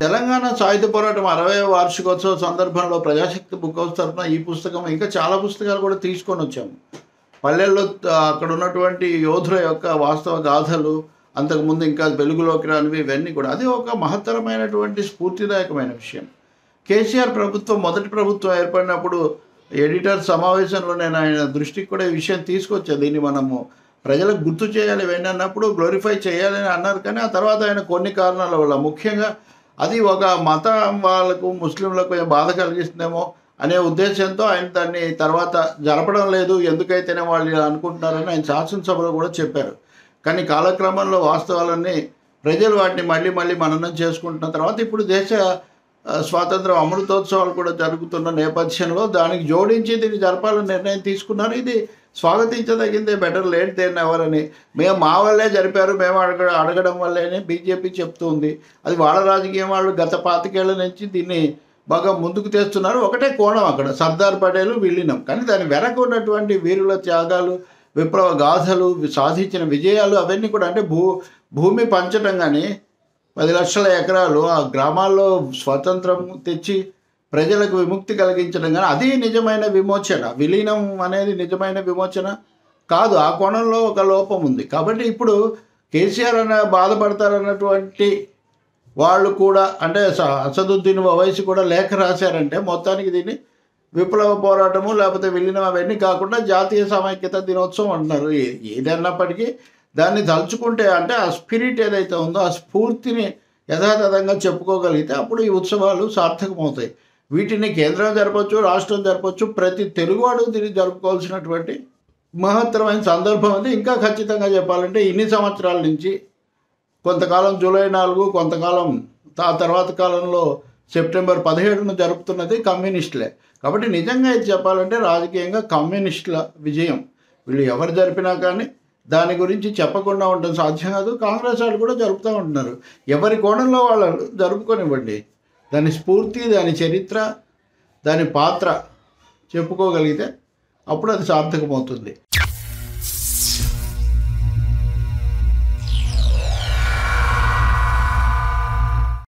తెలంగాణ సాయుధ పోరాటం అరవై వార్షికోత్సవ సందర్భంలో ప్రజాశక్తి బుక్ హౌస్ తరఫున ఈ పుస్తకం ఇంకా చాలా పుస్తకాలు కూడా తీసుకొని వచ్చాము. పల్లెల్లో అక్కడ ఉన్నటువంటి యోధుల యొక్క వాస్తవ గాథలు అంతకుముందు ఇంకా వెలుగులోకి రానివి ఇవన్నీ కూడా. అది ఒక మహత్తరమైనటువంటి స్ఫూర్తిదాయకమైన విషయం. కేసీఆర్ ప్రభుత్వం మొదటి ప్రభుత్వం ఏర్పడినప్పుడు ఎడిటర్ సమావేశంలో నేను ఆయన దృష్టికి కూడా ఈ విషయం తీసుకొచ్చా. దీన్ని మనము ప్రజలకు గుర్తు చేయాలి. ఇవన్నీ అన్నప్పుడు గ్లోరిఫై చేయాలని అన్నారు. కానీ ఆ తర్వాత ఆయన కొన్ని కారణాల వల్ల ముఖ్యంగా అది ఒక మతం వాళ్ళకు ముస్లింలకు కొంచెం బాధ కలిగిస్తుందేమో అనే ఉద్దేశంతో ఆయన దాన్ని తర్వాత జరపడం లేదు ఎందుకైతేనే వాళ్ళు ఇలా అనుకుంటున్నారని ఆయన శాసనసభలో కూడా చెప్పారు. కానీ కాలక్రమంలో వాస్తవాలన్నీ ప్రజలు వాటిని మళ్ళీ మళ్ళీ మననం చేసుకుంటున్న తర్వాత ఇప్పుడు దేశ స్వాతంత్రం అమృతోత్సవాలు కూడా జరుగుతున్న నేపథ్యంలో దానికి జోడించి దీన్ని జరపాలని నిర్ణయం తీసుకున్నారు. ఇది స్వాగతించదగిందే బెటర్ లేట్ దేన్ ఎవరని మేము మా వల్లే జరిపారు మేము అడగ అడగడం వల్లేనే బీజేపీ చెప్తుంది అది వాళ్ళ రాజకీయం వాళ్ళు గత పాతికేళ్ళ నుంచి దీన్ని బాగా ముందుకు తెస్తున్నారు. ఒకటే కోణం అక్కడ సర్దార్ పటేల్ విలీనం. కానీ దాని వెనక ఉన్నటువంటి వీరుల త్యాగాలు విప్లవ గాథలు సాధించిన విజయాలు అవన్నీ కూడా అంటే భూ భూమి పంచడం కానీ పది లక్షల ఎకరాలు ఆ గ్రామాల్లో స్వాతంత్రం తెచ్చి ప్రజలకు విముక్తి కలిగించడం కానీ అది నిజమైన విమోచన. విలీనం అనేది నిజమైన విమోచన కాదు. ఆ కోణంలో ఒక లోపం ఉంది. కాబట్టి ఇప్పుడు కేసీఆర్ అన్న బాధపడతారన్నటువంటి వాళ్ళు కూడా అంటే స- అసదుద్దీన్ వయసు కూడా లేఖ రాశారంటే మొత్తానికి దీన్ని విప్లవ పోరాటము లేకపోతే విలీనం అవన్నీ కాకుండా జాతీయ సమైక్యత దినోత్సవం అంటున్నారు. ఏదన్నప్పటికీ దాన్ని తలుచుకుంటే అంటే ఆ స్పిరిట్ ఏదైతే ఉందో ఆ స్ఫూర్తిని యథాతథంగా చెప్పుకోగలిగితే అప్పుడు ఈ ఉత్సవాలు సార్థకమవుతాయి. వీటిని కేంద్రం జరపచ్చు రాష్ట్రం జరపచ్చు ప్రతి తెలుగువాడు దీన్ని జరుపుకోవాల్సినటువంటి మహత్తరమైన సందర్భం ఉంది ఇంకా ఖచ్చితంగా చెప్పాలంటే ఇన్ని సంవత్సరాల నుంచి కొంతకాలం జూలై నాలుగు కొంతకాలం ఆ తర్వాత కాలంలో సెప్టెంబర్ పదిహేడున జరుపుతున్నది కమ్యూనిస్టులే. కాబట్టి నిజంగా ఇది చెప్పాలంటే రాజకీయంగా కమ్యూనిస్టుల విజయం. వీళ్ళు ఎవరు జరిపినా కానీ దాని గురించి చెప్పకుండా ఉండడం సాధ్యం కాదు. కాంగ్రెస్ వాళ్ళు కూడా జరుపుతూ ఉంటున్నారు. ఎవరి కోణంలో వాళ్ళు జరుపుకొనివ్వండి. దాని స్ఫూర్తి దాని చరిత్ర దాని పాత్ర చెప్పుకోగలిగితే అప్పుడు అది సార్థకమవుతుంది.